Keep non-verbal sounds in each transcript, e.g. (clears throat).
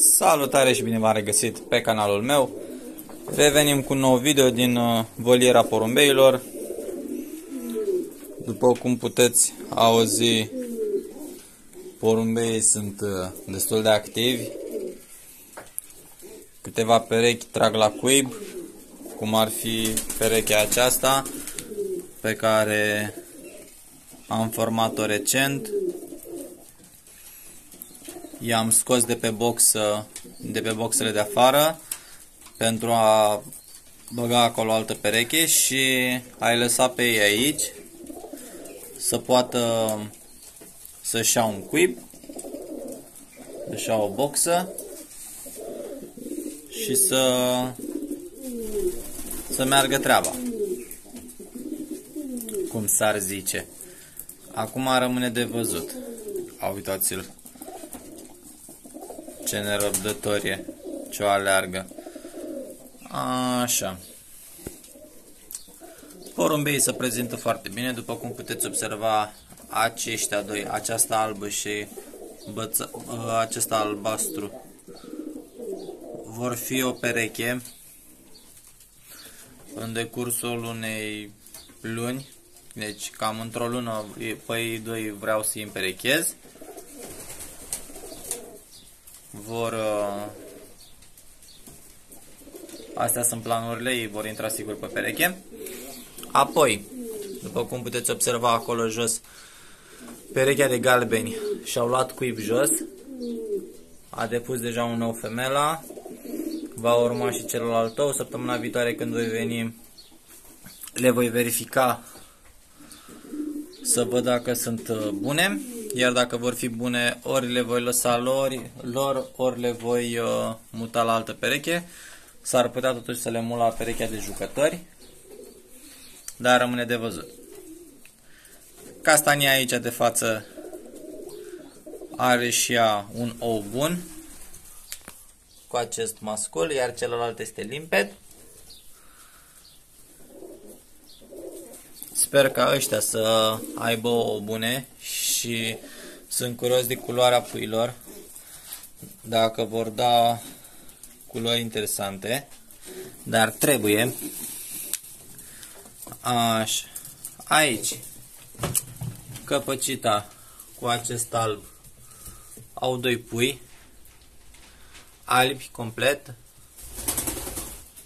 Salutare și bine v-am regăsit pe canalul meu. Revenim cu un nou video din uh, voliera porumbeilor. După cum puteți auzi, porumbeii sunt uh, destul de activi. Câteva perechi trag la cuib, cum ar fi perechea aceasta pe care am format-o recent i-am scos de pe box de pe boxele de afară pentru a băga acolo altă pereche și ai lăsat pe ei aici să poată să-și ia un cuib, să-și ia o boxă și să să meargă treaba. Cum s-ar zice. Acum rămâne de văzut. Uitați-l ce nerăbdătorie. Ce o aleargă. Așa. Porumbei se prezintă foarte bine, după cum puteți observa aceștia doi, aceasta albă și băță, acesta albastru vor fi o pereche în decursul unei luni, deci cam într-o lună pe ei doi vreau să-i împerechez vor... Uh, astea sunt planurile, ei vor intra sigur pe pereche. Apoi, după cum puteți observa acolo jos, perechea de galbeni și-au luat cuib jos. A depus deja un nou femela. Va urma și celălalt tău. Săptămâna viitoare când voi veni le voi verifica să văd dacă sunt uh, bune iar dacă vor fi bune, ori le voi lăsa lor, lor ori le voi uh, muta la altă pereche. S-ar putea totuși să le mut la perechea de jucători, dar rămâne de văzut. Castania aici de față are și ea un ou bun cu acest mascul, iar celălalt este limped. Sper ca ăștia să aibă o bune și sunt curios de culoarea puilor. Dacă vor da culori interesante. Dar trebuie. Așa. Aici. Căpăcita cu acest alb. Au doi pui. Albi complet.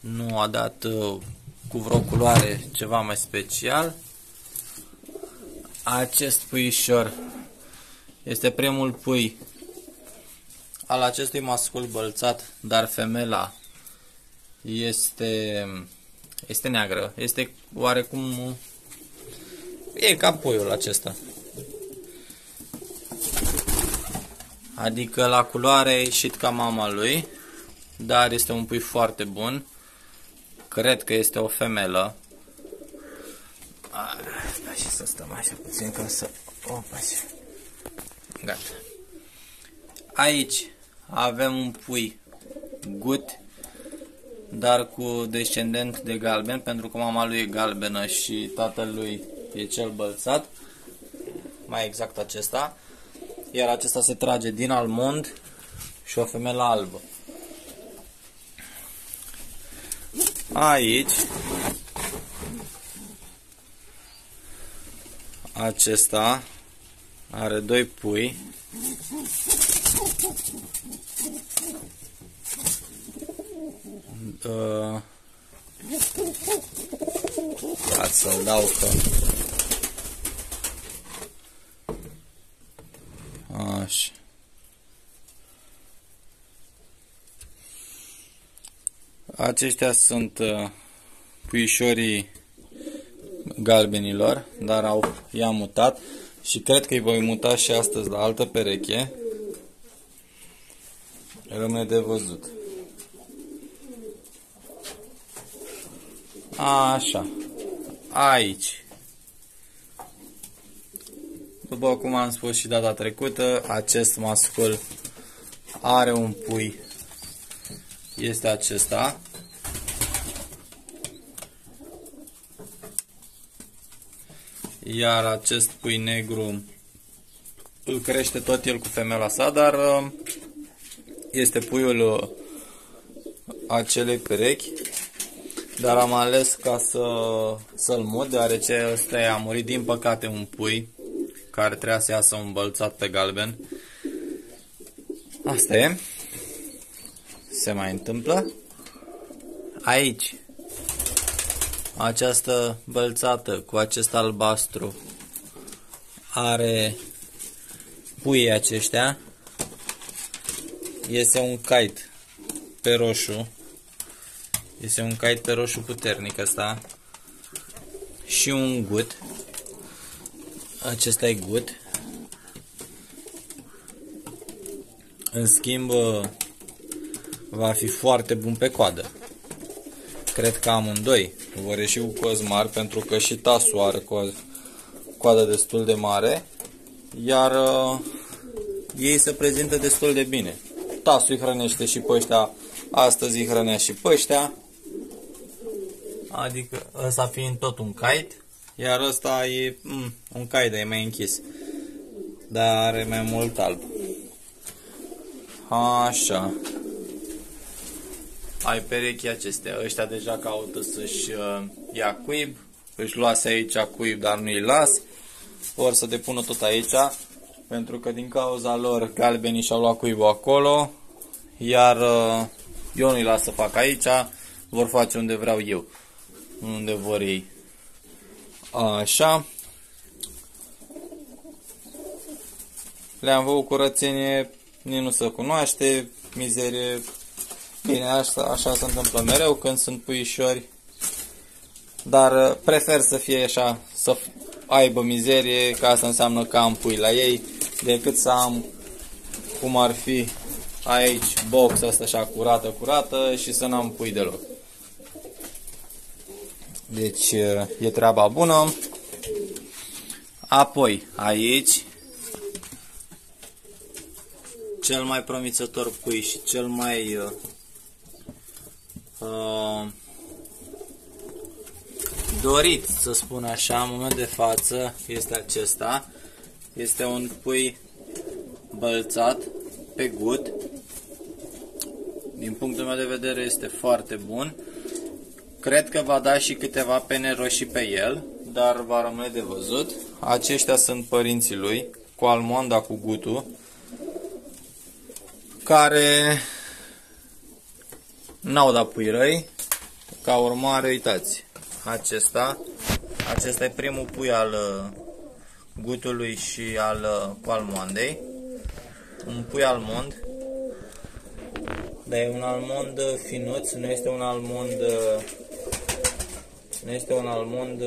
Nu a dat uh, cu vreo culoare ceva mai special. Acest puișor este primul pui al acestui mascul bălțat, dar femela este, este neagră. Este oarecum... E ca puiul acesta. Adică la culoare a ieșit ca mama lui, dar este un pui foarte bun. Cred că este o femelă. Stai și să stăm așa puțin ca să... Opa, Gata. Aici avem un pui gut, dar cu descendent de galben, pentru că mama lui e galbenă și tatăl lui e cel bălțat. Mai exact acesta. Iar acesta se trage din almond și o femelă albă. Aici. Acesta are doi pui. Uh, să-l dau că așa aceștia sunt uh, puișorii galbenilor dar au i-am mutat și cred că îi voi muta și astăzi la altă pereche. Rămâne de văzut. Așa. Aici. După cum am spus și data trecută, acest mascul are un pui. Este acesta. Iar acest pui negru îl crește tot el cu femela sa, dar uh, este puiul uh, acelei perechi, dar am ales ca să, să-l mut, deoarece ăsta a murit din păcate un pui care trebuia să iasă un bălțat pe galben. Asta e. Se mai întâmplă. Aici, această bălțată cu acest albastru are puii aceștia. Este un kite pe roșu. Este un kite pe roșu puternic ăsta. Și un gut. Acesta e gut. În schimb, va fi foarte bun pe coadă. Cred că amândoi vor ieși cu cozi mari pentru că și tasul are co coadă destul de mare, iar uh, ei se prezintă destul de bine. Tasul îi hrănește și pe ăștia, astăzi îi hrănea și pe ăștia, adică ăsta fiind tot un kite, iar ăsta e mm, un kite, e mai închis, dar are mai mult alb. Așa. Ai perechii acestea. Ăștia deja caută să-și uh, ia cuib. Își luase aici cuib, dar nu îi las. Vor să depună tot aici. Pentru că din cauza lor galbenii și-au luat cuibul acolo. Iar uh, eu nu-i las să fac aici. Vor face unde vreau eu. Unde vor ei. Așa. Le-am făcut curățenie, nici nu se cunoaște, mizerie Bine, așa, așa se întâmplă mereu când sunt puișori, dar uh, prefer să fie așa, să aibă mizerie, ca asta înseamnă că am pui la ei, decât să am cum ar fi aici box asta așa curată, curată și să n-am pui deloc. Deci uh, e treaba bună. Apoi aici cel mai promițător pui și cel mai uh, Uh, dorit, să spun așa, în moment de față, este acesta. Este un pui bălțat pe gut. Din punctul meu de vedere este foarte bun. Cred că va da și câteva pene roșii pe el, dar va rămâne de văzut. Aceștia sunt părinții lui, cu almonda cu gutul, care N-au dat pui răi. Ca urmare, uitați, acesta, acesta e primul pui al uh, gutului și al uh, palmoandei. Un pui almond. Dar e un almond finuț, nu este un almond uh, nu este un almond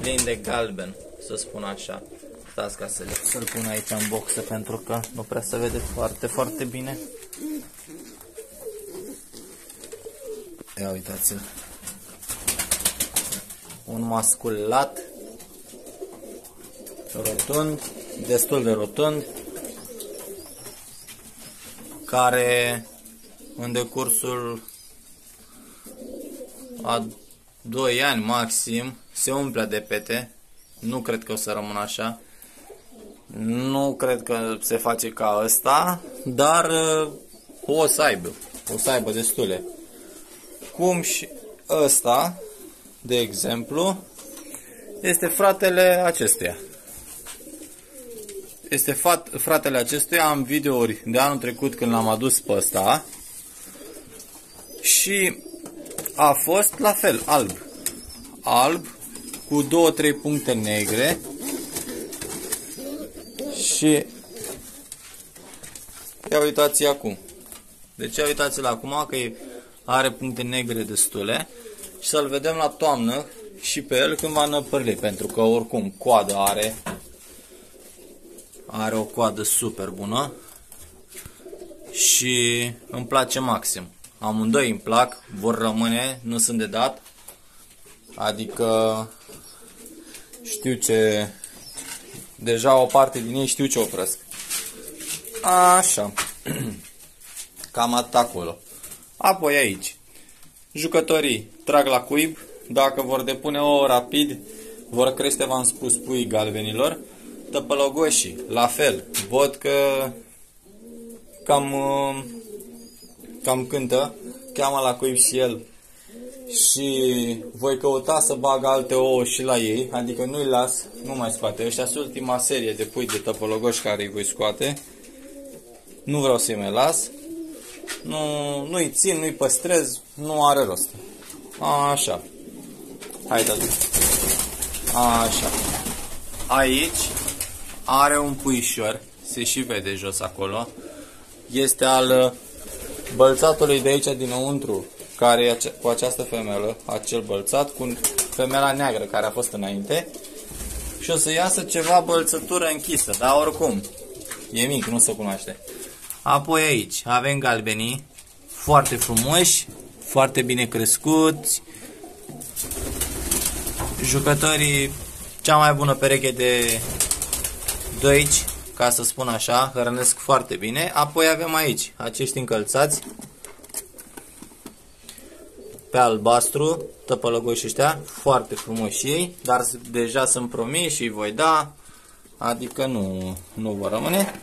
plin de galben, să spun așa. Stați ca să-l pun aici în boxă pentru că nu prea se vede foarte, foarte bine. Ia uitați-l. Un masculat rotund, destul de rotund, care în decursul a 2 ani maxim se umple de pete. Nu cred că o să rămână așa. Nu cred că se face ca ăsta, dar uh, o să aibă. O să aibă destule cum și ăsta, de exemplu, este fratele acestuia. Este fratele acestuia, am videouri de anul trecut când l-am adus pe ăsta și a fost la fel, alb. Alb, cu două, trei puncte negre și ia uitați acum. Deci ia uitați-l acum că e are puncte negre destule și să-l vedem la toamnă și pe el când va năpărli, pentru că oricum coada are are o coadă super bună și îmi place maxim. Amândoi îmi plac, vor rămâne, nu sunt de dat. Adică știu ce deja o parte din ei știu ce opresc. Așa. (clears throat) Cam atât acolo. Apoi aici, jucătorii trag la cuib, dacă vor depune o rapid, vor crește, v-am spus, pui galbenilor. Tăpălogoșii, la fel, văd că cam, uh, cam cântă, cheamă la cuib și el și voi căuta să bag alte ouă și la ei, adică nu-i las, nu mai scoate. Ăștia sunt ultima serie de pui de tăpălăgoși care îi voi scoate. Nu vreau să-i mai las. Nu, nu-i țin, nu-i păstrez, nu are rost. Așa. Hai, da. Așa. Aici are un puișor, se și vede jos acolo. Este al bălțatului de aici dinăuntru, care e cu această femelă, acel bălțat, cu femela neagră care a fost înainte. Și o să iasă ceva bălțătură închisă, dar oricum, e mic, nu se cunoaște. Apoi aici avem galbenii, foarte frumoși, foarte bine crescuți. Jucătorii, cea mai bună pereche de doici, ca să spun așa, hrănesc foarte bine. Apoi avem aici acești încălțați, pe albastru, tăpălăgoși ăștia, foarte frumoși ei, dar deja sunt promiși și îi voi da, adică nu, nu vor rămâne.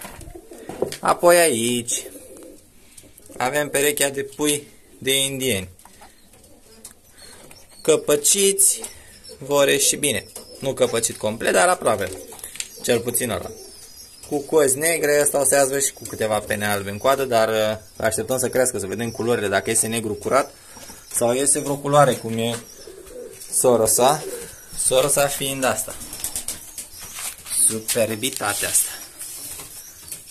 Apoi aici avem perechea de pui de indieni. Căpăciți vor ieși bine. Nu căpăcit complet, dar aproape. Cel puțin ăla. Cu cozi negre, asta o să iasă și cu câteva pene albe în coadă, dar uh, așteptăm să crească, să vedem culorile, dacă este negru curat sau iese vreo culoare cum e sorosa. Sorosa fiind asta. Superbitatea asta.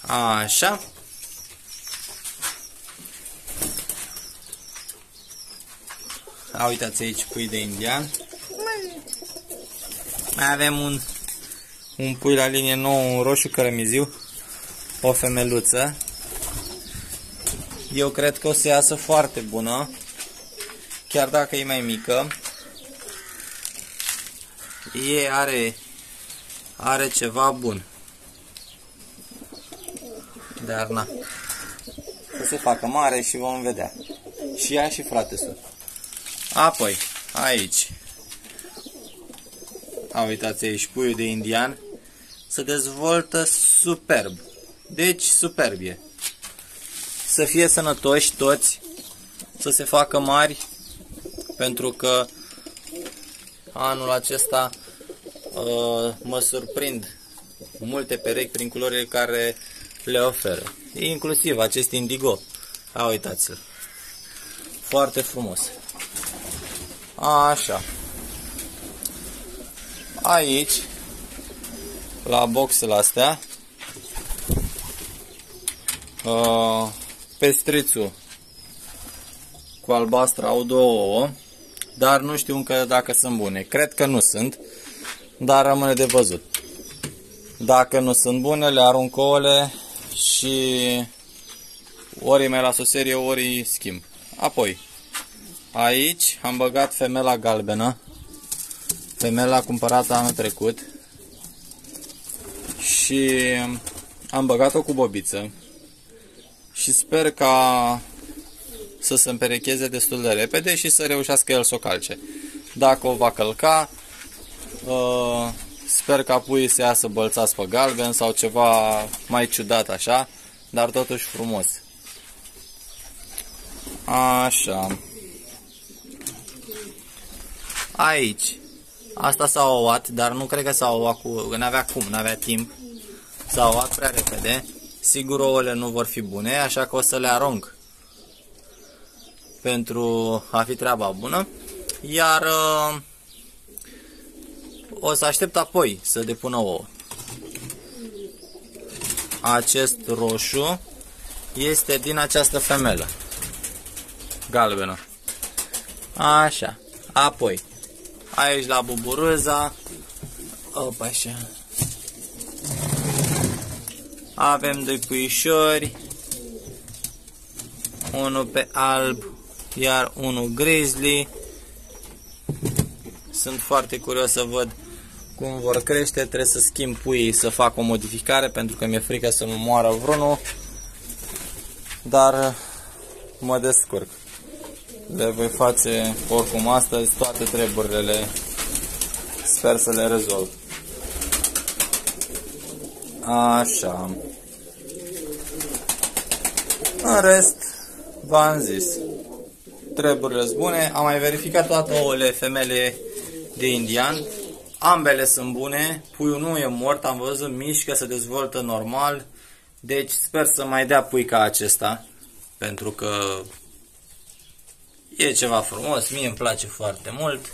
Așa. A, uitați aici pui de indian. Mai avem un, un pui la linie nouă, un roșu cărămiziu, o femeluță. Eu cred că o să iasă foarte bună chiar dacă e mai mică, e are, are ceva bun. Dar na. Să se facă mare și vom vedea. Și ea și frate sunt. Apoi, aici. A, uitați aici, puiul de indian se dezvoltă superb. Deci, superbie. Să fie sănătoși toți, să se facă mari pentru că anul acesta uh, mă surprind multe perechi prin culorile care le oferă. Inclusiv acest indigo. A, uitați-l. Foarte frumos. Așa. Aici, la boxele astea, uh, pestrițul cu albastră au două ouă dar nu știu încă dacă sunt bune. Cred că nu sunt, dar rămâne de văzut. Dacă nu sunt bune, le arunc ouăle și ori mai las o serie, ori schimb. Apoi, aici am băgat femela galbenă, femela cumpărată anul trecut și am băgat-o cu bobiță și sper ca să se împerecheze destul de repede și să reușească el să o calce. Dacă o va călca, uh, sper ca puii să iasă bălțați pe galben sau ceva mai ciudat așa, dar totuși frumos. Așa. Aici. Asta s-a ouat, dar nu cred că s-a ouat cu... N-avea cum, n-avea timp. S-a ouat prea repede. Sigur ouăle nu vor fi bune, așa că o să le arunc pentru a fi treaba bună. Iar uh, o să aștept apoi să depună ouă. Acest roșu este din această femelă. Galbenă. Așa. Apoi, aici la buburuza. Opa, așa. Avem doi puișori. Unul pe alb, iar unul grizzly. Sunt foarte curios să văd cum vor crește, trebuie să schimb puii să fac o modificare pentru că mi-e frică să nu moară vreunul, dar mă descurc. Le voi face oricum astăzi toate treburile, sper să le rezolv. Așa. În rest, v-am zis, treburile sunt bune. Am mai verificat toate ouăle femele de indian. Ambele sunt bune, puiul nu e mort, am văzut, mișcă, se dezvoltă normal. Deci sper să mai dea pui ca acesta, pentru că e ceva frumos, mie îmi place foarte mult.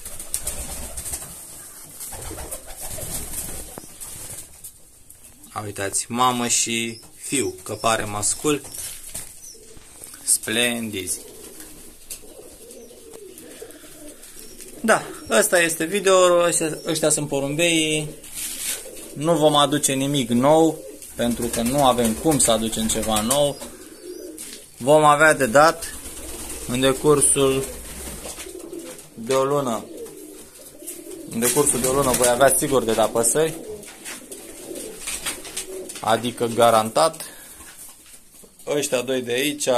A, uitați, mamă și fiu, că pare mascul. Splendizi. Da, ăsta este video, ăștia, ăștia sunt porumbei. Nu vom aduce nimic nou, pentru că nu avem cum să aducem ceva nou. Vom avea de dat în decursul de o lună. În decursul de o lună voi avea sigur de dat păsări. Adică garantat. Ăștia doi de aici,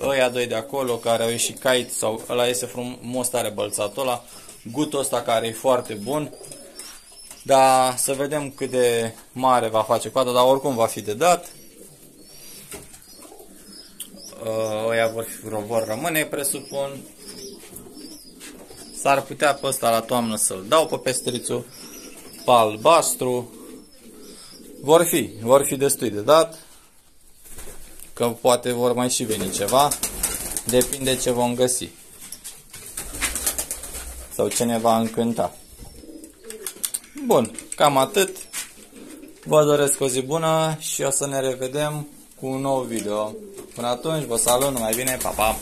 ăia doi de acolo care au ieșit kite sau ăla este frumos tare bălțatul ăla. Gutul ăsta care e foarte bun. Dar să vedem cât de mare va face coada, dar oricum va fi de dat. Ăia vor, fi, vor rămâne, presupun. S-ar putea pe ăsta la toamnă să-l dau pe pestrițul. Pe albastru. Vor fi, vor fi destui de dat. Că poate vor mai și veni ceva. Depinde ce vom găsi. Sau ce ne va încânta. Bun, cam atât. Vă doresc o zi bună și o să ne revedem cu un nou video. Până atunci, vă salut, numai bine, pa, pa!